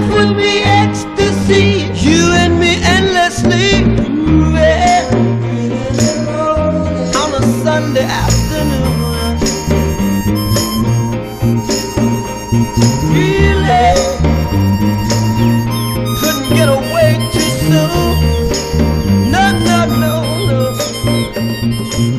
life will be ecstasy. You and me endlessly moving on a Sunday afternoon. Really couldn't get away too soon. No, no, no, no.